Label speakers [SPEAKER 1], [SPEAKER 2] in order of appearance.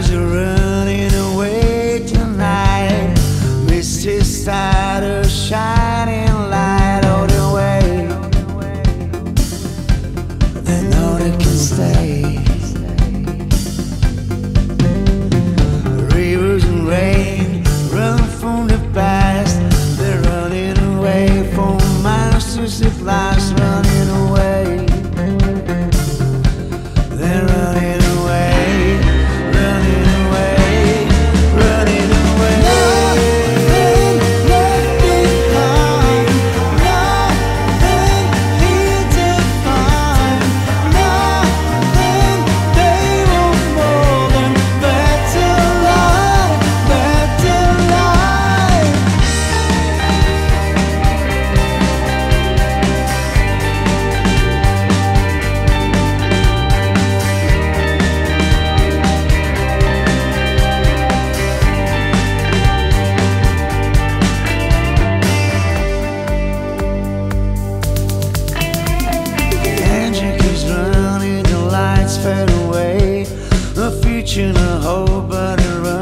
[SPEAKER 1] there's a room reaching a hole, but it.